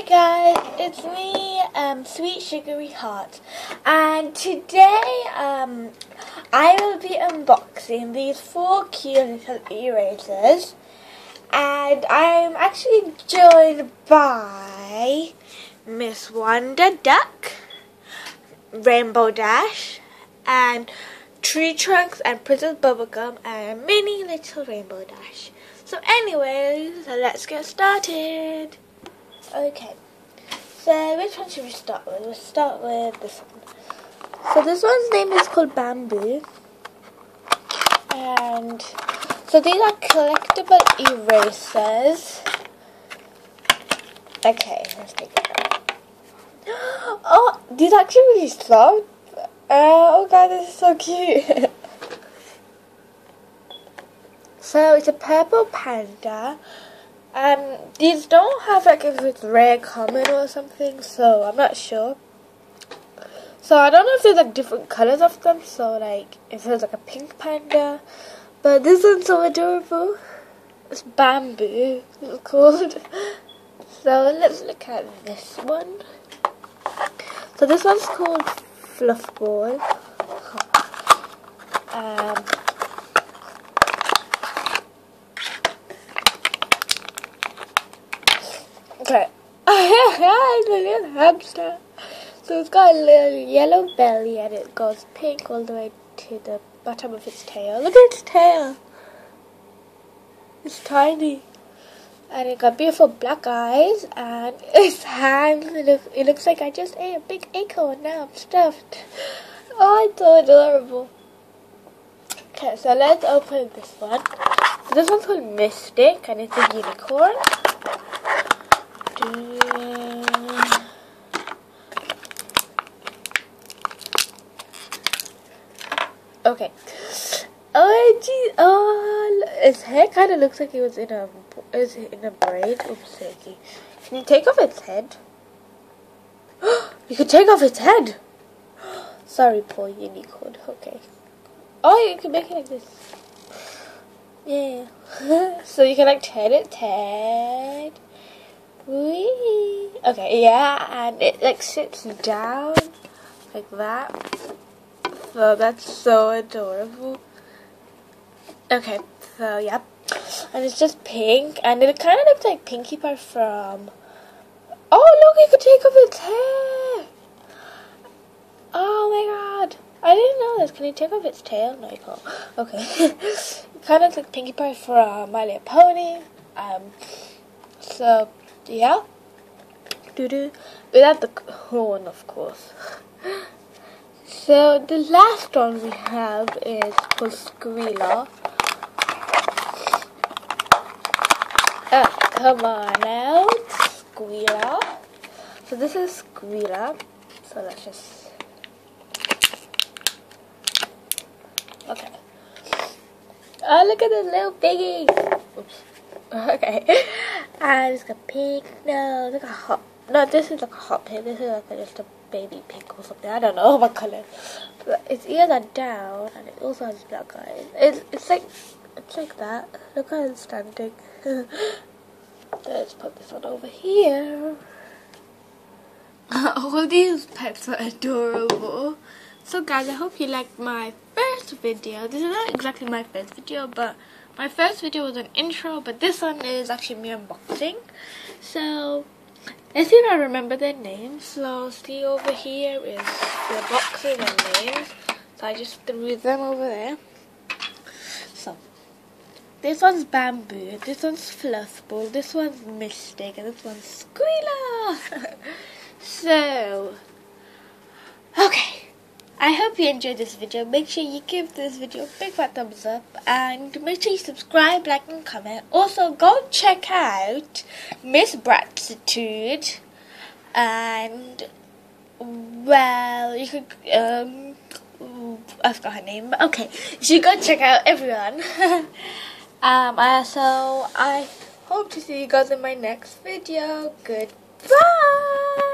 Hey guys, it's me, um, Sweet Sugary Heart, and today um, I will be unboxing these four cute little erasers, and I'm actually joined by Miss Wonder Duck, Rainbow Dash, and Tree Trunks and Princess Bubblegum, and Mini Little Rainbow Dash. So anyways, let's get started. Okay. So which one should we start with? We'll start with this one. So this one's name is called Bamboo. And so these are collectible erasers. Okay, let's take it. Oh, these are actually really soft. Uh, oh god, this is so cute. so it's a purple panda um, these don't have like if it's rare, common, or something, so I'm not sure. So I don't know if there's like different colors of them. So like if there's like a pink panda, but this one's so adorable. It's bamboo. It's called. So let's look at this one. So this one's called Fluff Ball. Um, Okay. It's a little hamster. So it's got a little yellow belly and it goes pink all the way to the bottom of its tail. Look at its tail. It's tiny. And it got beautiful black eyes and its hands. It, look, it looks like I just ate a big acorn and now I'm stuffed. Oh, it's so adorable. Okay, so let's open this one. This one's called Mystic and it's a unicorn. Okay. Oh, gee, oh, his hair kind of looks like it was in a is in a braid. Oops, Can you take off its head? you can take off its head. Sorry, poor unicorn. Okay. Oh, you can make it like this. Yeah. so you can like turn its head. Wee. Okay, yeah, and it like sits down like that. So that's so adorable. Okay, so yep. And it's just pink, and it kind of looks like Pinkie Pie from. Oh, look, you can take off its hair! Oh my god! I didn't know this. Can you take off its tail? No, you can't. Okay. kind of like Pinkie Pie from My Little Pony. Um, so, yeah. Doo doo. Without the horn, of course. So the last one we have is called Squealer. Ah, come on now, Squealer. So this is Squealer. So let's just okay. Oh, look at this little piggy. Oops. Okay, and it's got pink nose. Look at hot. No, this is like a hot pig. This is like a, just a baby pink or something. I don't know what color. But its ears are down and it also has black eyes. It's it's like it's like that. Look how it's standing. Let's put this one over here. All these pets are adorable. So guys, I hope you liked my first video. This is not exactly my first video, but my first video was an intro, but this one is actually me unboxing. So I still don't remember their names, so see over here is the boxes and names. So I just threw them over there. So this one's bamboo, this one's fluffball, this one's mystic, and this one's squealer. so okay. I hope you enjoyed this video. Make sure you give this video a big fat thumbs up and make sure you subscribe, like and comment. Also go check out Miss Bratitude and well you could um I forgot her name. But okay you should go check out everyone. Um uh, so I hope to see you guys in my next video. Goodbye